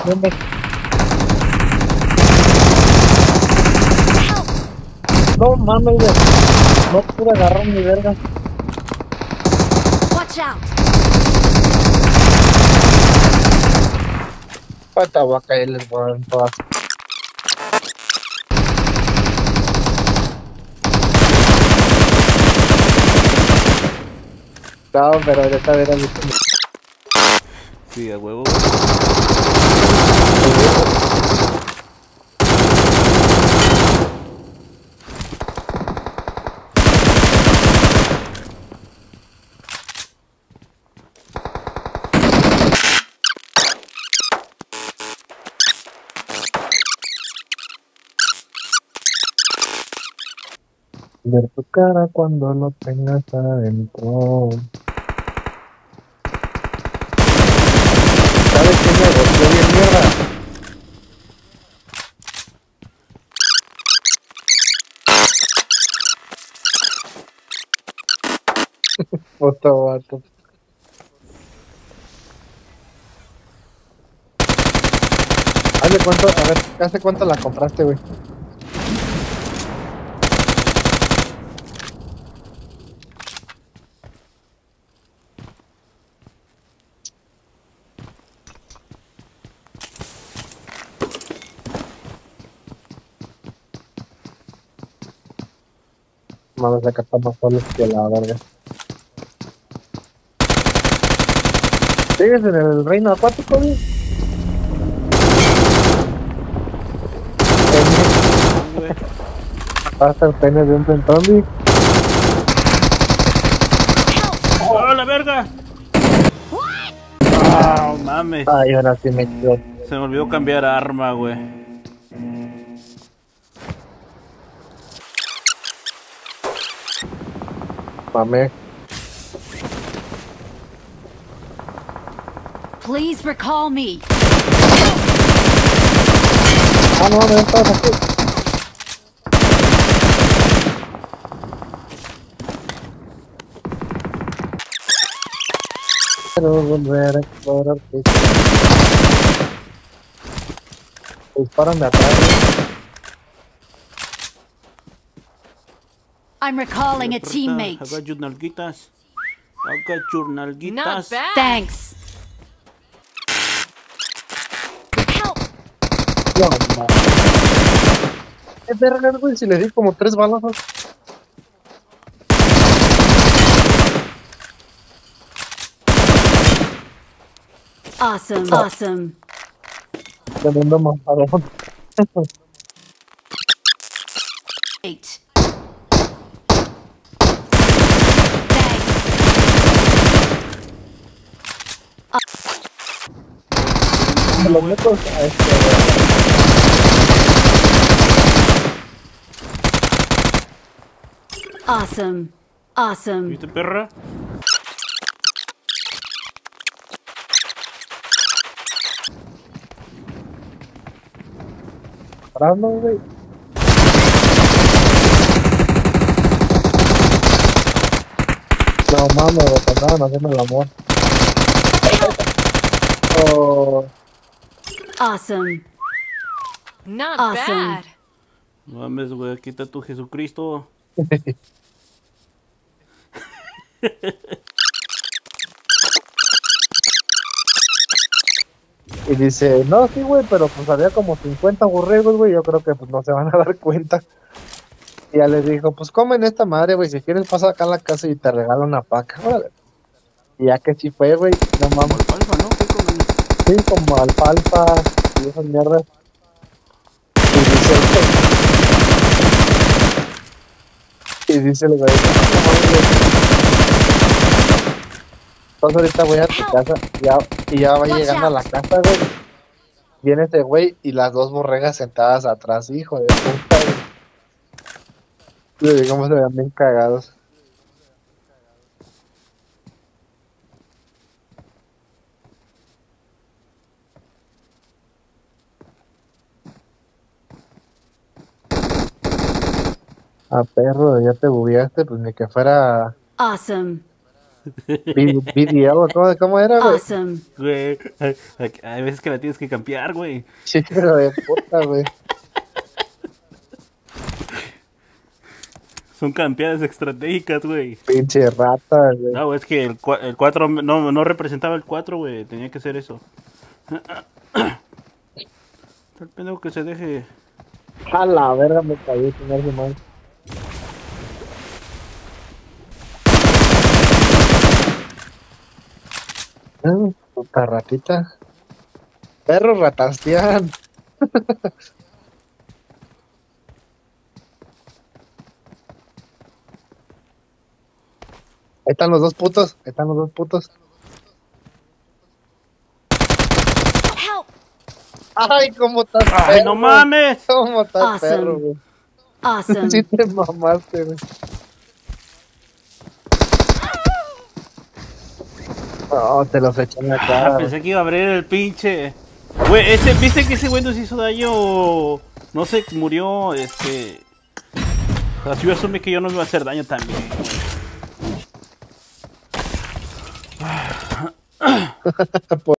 haciendo? No mames, güey. No pude agarrar mi verga. Watch out! Pata voy a por en todas. No, pero vez era mi Sí, a huevo. ver tu cara cuando lo tengas adentro. ¿Sabes qué me golpeó bien mierda? Otro vato. ¿Hace cuánto, a ver, ¿hace cuánto la compraste, güey? Mames, acá está más solos que la verga. ¿Sigues en el reino acuático, güey? Hasta el pene de un pentón, güey. ¡Oh, la verga! ¡Ah, mames! Ay, ahora sí me quedó. Se me olvidó cambiar arma, güey. Mame. Please recall me. Ah, no, no, estás aquí. Quiero volver a explorar tu Dispárame atrás. I'm recalling a Haga teammate. your nalguitas. Haga your nalguitas. Not bad. Thanks. Help! No, no. ¿Qué verga, güey? Si le di como tres balazos. Awesome. Ah. Awesome. De mundo mamadón. Eight. Los a este. Awesome. Awesome. ¿Viste, perra? Parando, güey. No mames, te andaban haciendo el amor. Oh, Awesome. Not Awesome. bad. No mames, güey. Aquí está tu Jesucristo. y dice, no, sí, güey, pero pues había como 50 borregos, güey, yo creo que pues no se van a dar cuenta. Y ya les dijo, pues comen esta madre, güey, si quieres pasa acá a la casa y te regalo una paca, órale. Y ya que sí fue, güey, no mames, el- como alfalfa y esas mierdas. Y dice, y dice el güey. Entonces ahorita voy a tu casa y ya, y ya va llegando a la casa, güey. Viene ese güey y las dos borregas sentadas atrás, hijo de puta, güey. Cómo se vean bien cagados. Ah, perro, ya te bugueaste, pues ni que fuera Awesome. Vi- Video, ¿cómo, ¿cómo era, güey? Awesome. Güey, hay, veces que la tienes que campear, güey. Sí, pero de puta, güey. Son campeadas estratégicas, güey. Pinche rata, güey. No, es que el 4 no, no representaba el 4, güey. Tenía que ser eso. El pendejo que se deje. A la verga me caí sin alguien Ah, puta ratita. Perro ratastián. Ahí están los dos putos. Ahí están los dos putos. Help! Ay, cómo estás ¡Ay, perro. no mames! ¿Cómo estás Awesome. perro, güey? Awesome. Sí te mamaste, güey. No, te los echan en la Ah, cara. pensé que iba a abrir el pinche. Güey, ese, ¿viste que ese güey nos hizo daño? No sé, murió, este. Así yo asume que yo no me iba a hacer daño también. güey.